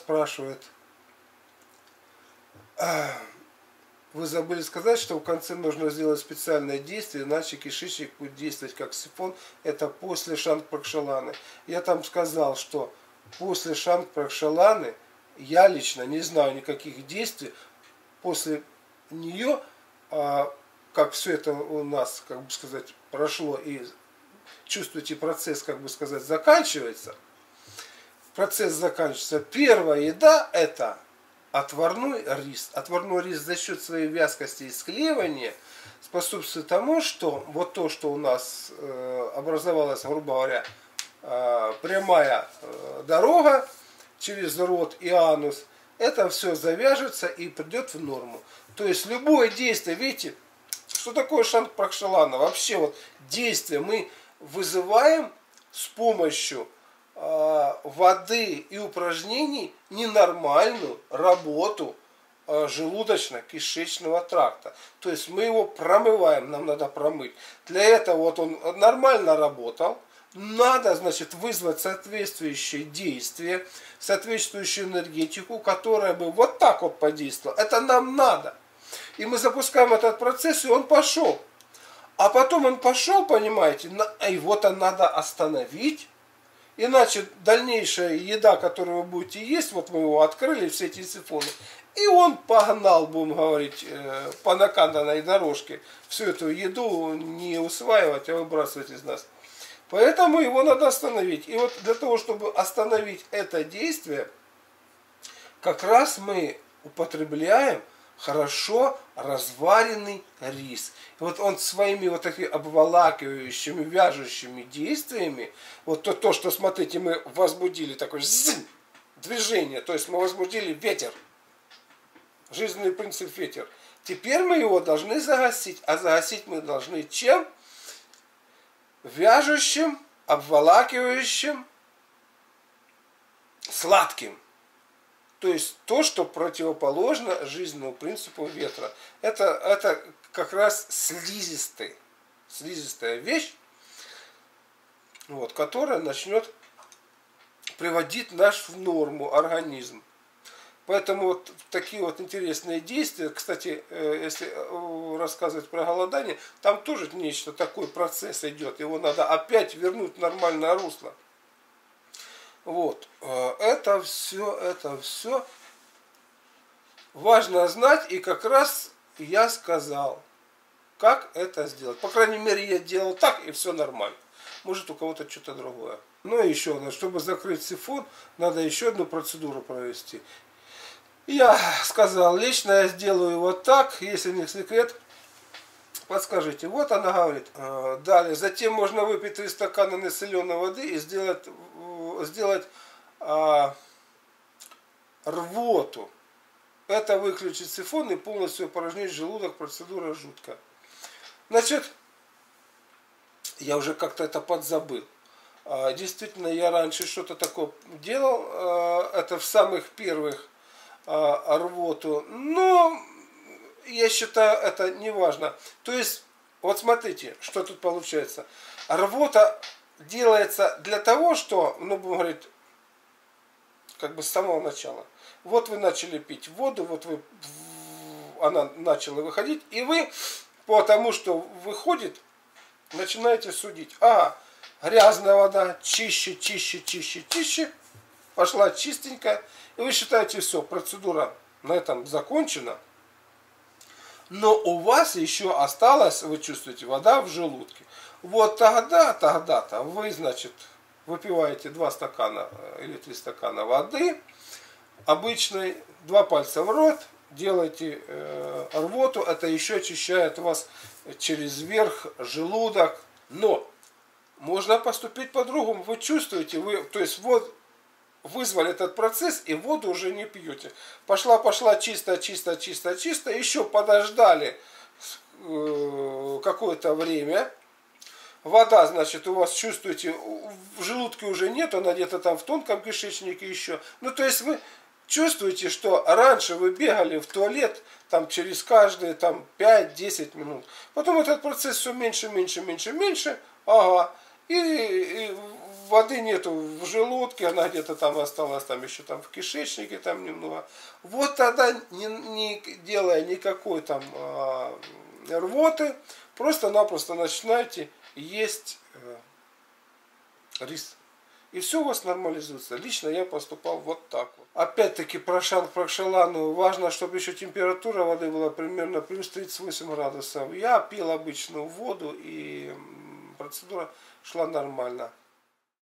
спрашивает, «А, вы забыли сказать, что в конце нужно сделать специальное действие, иначе кишечник будет действовать как сифон. Это после шанг пракшаланы. Я там сказал, что после шанг пракшаланы я лично не знаю никаких действий. После нее, а, как все это у нас, как бы сказать, прошло и чувствуете процесс, как бы сказать, заканчивается. Процесс заканчивается. Первая еда это отварной рис. Отварной рис за счет своей вязкости и склеивания способствует тому, что вот то, что у нас э, образовалась, грубо говоря, э, прямая э, дорога через рот и анус, это все завяжется и придет в норму. То есть любое действие, видите, что такое шант пракшалана? Вообще вот действие мы вызываем с помощью воды и упражнений ненормальную работу э, желудочно-кишечного тракта. То есть мы его промываем, нам надо промыть. Для этого вот он нормально работал, надо, значит, вызвать соответствующее действие, соответствующую энергетику, которая бы вот так вот подействовала. Это нам надо. И мы запускаем этот процесс, и он пошел. А потом он пошел, понимаете, и вот он надо остановить. Иначе дальнейшая еда, которую вы будете есть, вот мы его открыли, все эти сифоны, и он погнал, будем говорить, э, по накатанной дорожке всю эту еду не усваивать, а выбрасывать из нас. Поэтому его надо остановить. И вот для того, чтобы остановить это действие, как раз мы употребляем хорошо разваренный рис. И вот он своими вот такими обволакивающими, вяжущими действиями, вот то, то что, смотрите, мы возбудили такое движение, то есть мы возбудили ветер, жизненный принцип ветер. Теперь мы его должны загасить, а загасить мы должны чем? Вяжущим, обволакивающим, сладким. То есть то, что противоположно жизненному принципу ветра. Это, это как раз слизистый, слизистая вещь, вот, которая начнет приводить наш в норму организм. Поэтому вот такие вот интересные действия, кстати, э, если э, рассказывать про голодание, там тоже нечто такой процесс идет. Его надо опять вернуть в нормальное русло. Вот. Э, это все, это все важно знать. И как раз я сказал, как это сделать. По крайней мере, я делал так, и все нормально. Может, у кого-то что-то другое. Ну и еще, чтобы закрыть сифон, надо еще одну процедуру провести. Я сказал, лично я сделаю вот так, если не секрет, подскажите. Вот она говорит, «Э, далее, затем можно выпить 3 стакана населенной воды и сделать сделать а, рвоту. Это выключить сифон и полностью опорожнить желудок. Процедура жуткая. Значит, я уже как-то это подзабыл. А, действительно, я раньше что-то такое делал. А, это в самых первых а, рвоту. Но я считаю, это не важно. То есть, вот смотрите, что тут получается. Рвота делается для того, что, ну, будем говорить, как бы с самого начала. Вот вы начали пить воду, вот вы, она начала выходить, и вы, потому что выходит, начинаете судить. А, грязная вода, чище, чище, чище, чище, пошла чистенькая, и вы считаете, все, процедура на этом закончена. Но у вас еще осталась, вы чувствуете, вода в желудке. Вот тогда, тогда-то вы, значит, выпиваете два стакана э, или три стакана воды обычной, два пальца в рот, делаете э, рвоту, это еще очищает вас через верх желудок. Но можно поступить по-другому. Вы чувствуете, вы, то есть вот вызвали этот процесс и воду уже не пьете. Пошла, пошла чисто, чисто, чисто, чисто. Еще подождали э, какое-то время вода, значит, у вас чувствуете, в желудке уже нет, она где-то там в тонком кишечнике еще. Ну, то есть вы чувствуете, что раньше вы бегали в туалет там через каждые там 5-10 минут. Потом этот процесс все меньше, меньше, меньше, меньше. Ага. И, и воды нету в желудке, она где-то там осталась, там еще там в кишечнике там немного. Вот тогда, не, не делая никакой там э, рвоты, просто-напросто начинайте есть э, рис. И все у вас нормализуется. Лично я поступал вот так вот. Опять-таки про шанг прокшалану важно, чтобы еще температура воды была примерно плюс 38 градусов. Я пил обычную воду и процедура шла нормально.